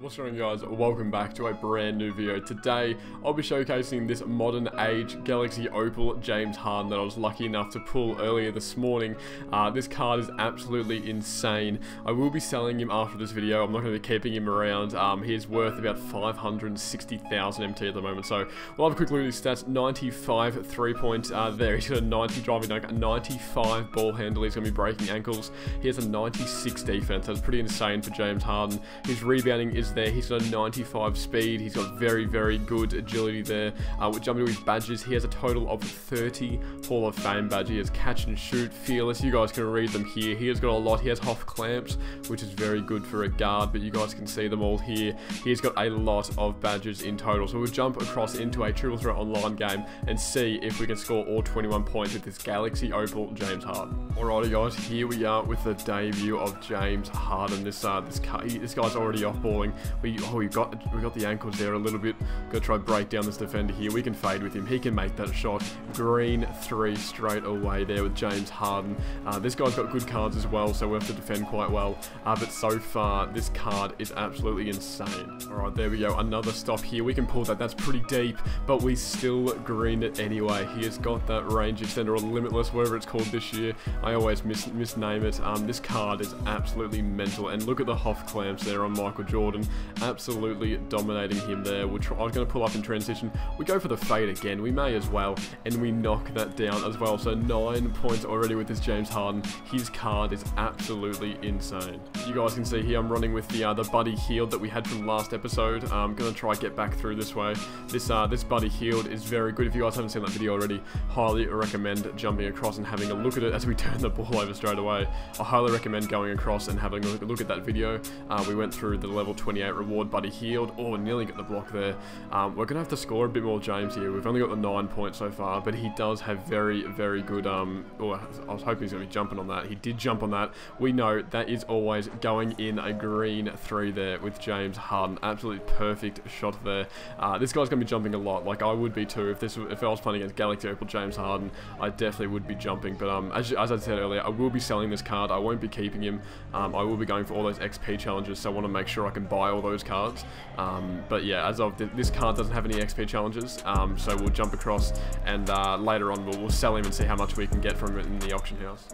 What's going on guys, welcome back to a brand new video. Today, I'll be showcasing this modern age Galaxy Opal James Harden that I was lucky enough to pull earlier this morning. Uh, this card is absolutely insane. I will be selling him after this video, I'm not going to be keeping him around. Um, he is worth about 560,000 MT at the moment, so we'll have a quick look at his stats. 95 three point uh, there, he's got a 90 driving dunk, a 95 ball handle, he's going to be breaking ankles. He has a 96 defense, that's pretty insane for James Harden. His rebounding is there. He's got a 95 speed. He's got very, very good agility there. Uh, with jumping to his badges, he has a total of 30 Hall of Fame badges. He has catch and shoot, fearless. You guys can read them here. He has got a lot. He has Hoff clamps, which is very good for a guard, but you guys can see them all here. He's got a lot of badges in total. So we'll jump across into a triple threat online game and see if we can score all 21 points with this Galaxy Opal James Harden. Alrighty guys, here we are with the debut of James Harden. This uh, this, this guy's already off balling. We oh we got we got the ankles there a little bit. Got to try to break down this defender here. We can fade with him. He can make that shot. Green three straight away there with James Harden. Uh, this guy's got good cards as well, so we have to defend quite well. Uh, but so far, this card is absolutely insane. All right, there we go. Another stop here. We can pull that. That's pretty deep, but we still green it anyway. He has got that range extender or limitless, whatever it's called this year. I always mis misname it. Um, this card is absolutely mental. And look at the Hoff clamps there on Michael Jordan absolutely dominating him there. We're I was going to pull up in transition. We go for the fade again. We may as well. And we knock that down as well. So nine points already with this James Harden. His card is absolutely insane. You guys can see here I'm running with the uh, the Buddy Hield that we had from last episode. I'm going to try get back through this way. This uh, this Buddy Hield is very good. If you guys haven't seen that video already, highly recommend jumping across and having a look at it as we turn the ball over straight away. I highly recommend going across and having a look at that video. Uh, we went through the level 28 reward Buddy Hield. Oh, nearly got the block there. Um, we're going to have to score a bit more James here. We've only got the 9 points so far, but he does have very, very good... Um, oh, I was hoping he's going to be jumping on that. He did jump on that. We know that is always going in a green 3 there with James Harden. Absolutely perfect shot there. Uh, this guy's going to be jumping a lot. Like, I would be too. If this if I was playing against Galaxy Opal James Harden, I definitely would be jumping. But um, as, as I said earlier, I will be selling this card. I won't be keeping him. Um, I will be going for all those XP challenges, so I want to make sure I can buy all those cards. Um, but yeah, as of th this card doesn't have any XP challenges, um, so we'll jump across and uh, later on we'll, we'll sell him and see how much we can get from it in the auction house.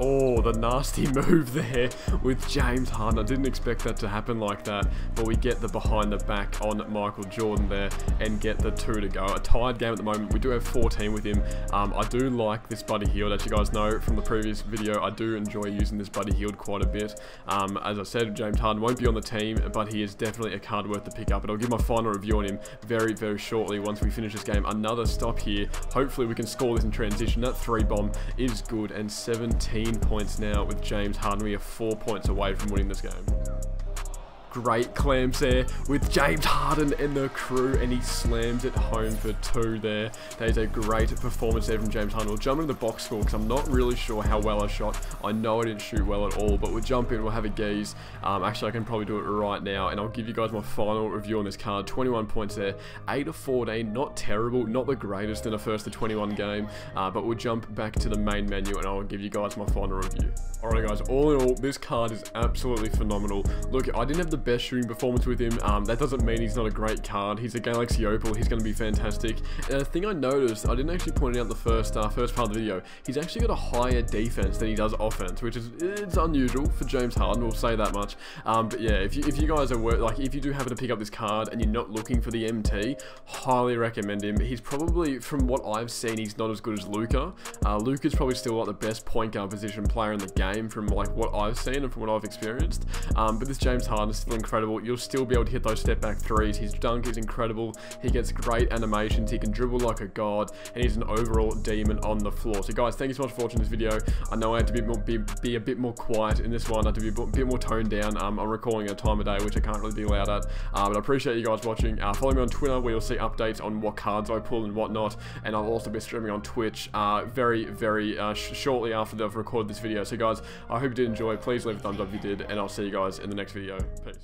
Oh, the nasty move there with James Harden. I didn't expect that to happen like that, but we get the behind the back on Michael Jordan there and get the two to go. A tied game at the moment. We do have 14 with him. Um, I do like this Buddy Hield. As you guys know from the previous video, I do enjoy using this Buddy Hield quite a bit. Um, as I said, James Harden won't be on the team, but he is definitely a card worth the pick up. And I'll give my final review on him very, very shortly once we finish this game. Another stop here. Hopefully we can score this in transition. That three bomb is good and 17 points now with James Harden. We are four points away from winning this game. Great clamps there with James Harden and the crew, and he slams it home for two there. That is a great performance there from James Harden. We'll jump into the box score because I'm not really sure how well I shot. I know I didn't shoot well at all, but we'll jump in, we'll have a gaze. Um, actually, I can probably do it right now, and I'll give you guys my final review on this card. 21 points there, 8 of 14, not terrible, not the greatest in a first to 21 game, uh, but we'll jump back to the main menu, and I'll give you guys my final review. Alright guys, all in all, this card is absolutely phenomenal. Look, I didn't have the best shooting performance with him. Um, that doesn't mean he's not a great card. He's a Galaxy Opal. He's going to be fantastic. And a thing I noticed, I didn't actually point out the first uh, first part of the video, he's actually got a higher defense than he does offense, which is it's unusual for James Harden. We'll say that much. Um, but yeah, if you, if you guys are like if you do happen to pick up this card and you're not looking for the MT, highly recommend him. He's probably from what I've seen, he's not as good as Luka. Uh, Luka's probably still like the best point guard position player in the game from like what I've seen and from what I've experienced. Um, but this James Harden incredible. You'll still be able to hit those step back threes. His dunk is incredible. He gets great animations. He can dribble like a god, and he's an overall demon on the floor. So guys, thank you so much for watching this video. I know I had to be, more, be, be a bit more quiet in this one. I had to be a bit more toned down. Um, I'm recording at a time of day which I can't really be loud at. Uh, but I appreciate you guys watching. Uh, follow me on Twitter where you'll see updates on what cards I pull and whatnot. And I'll also be streaming on Twitch uh, very, very uh, sh shortly after I've recorded this video. So guys, I hope you did enjoy. Please leave a thumbs up if you did, and I'll see you guys in the next video. Peace.